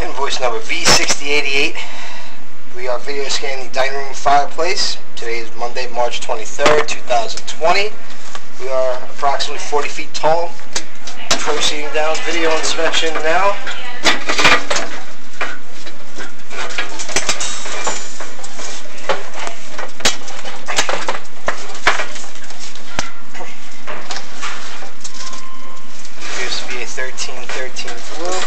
Invoice number V6088. We are video scanning the dining room fireplace. Today is Monday, March 23rd, 2020. We are approximately 40 feet tall. Proceeding down video inspection now. Appears to be a 1313 flue.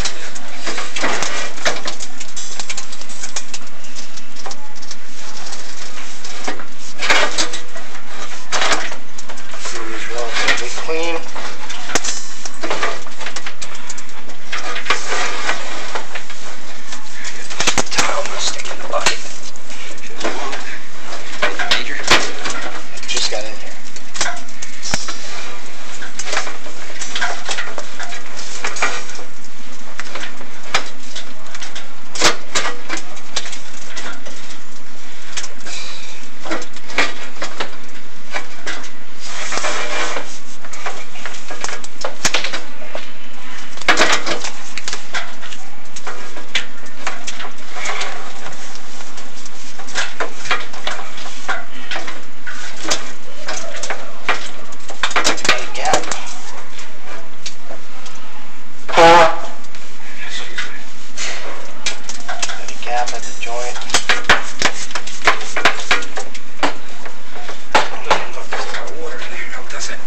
Gap at the joint. Water in there, no, does it?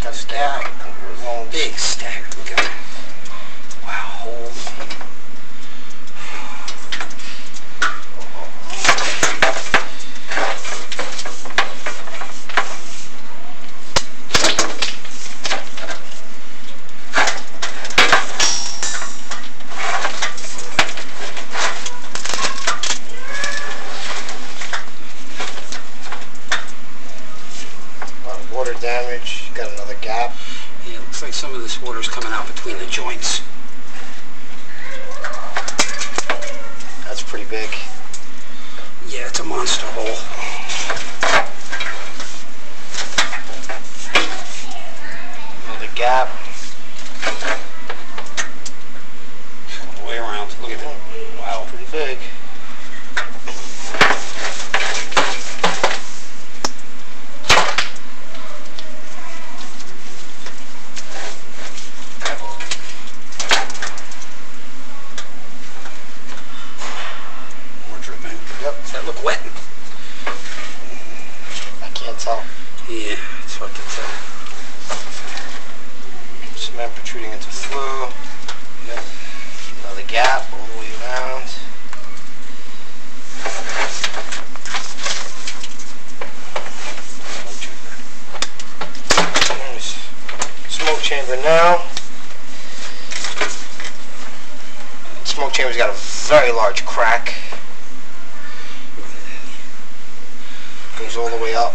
Got a gap. Long Big stack, look at that. Wow, holes. lot of water damage. Got another gap. Yeah, looks like some of this water's coming out between the joints. That's pretty big. Yeah, it's a monster hole. Another gap. All the way around. Look at that. Wow. Pretty big. More dripping. Yep. Does that look wet? I can't tell. Yeah, it's hard to tell. Cement protruding into flue. Yep. Another gap all the way around. Smoke chamber now. Smoke chamber's got a very large crack. goes all the way up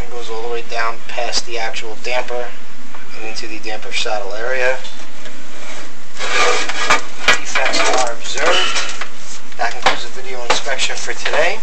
and goes all the way down past the actual damper and into the damper saddle area. Defects are observed. That concludes the video inspection for today.